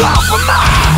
compromise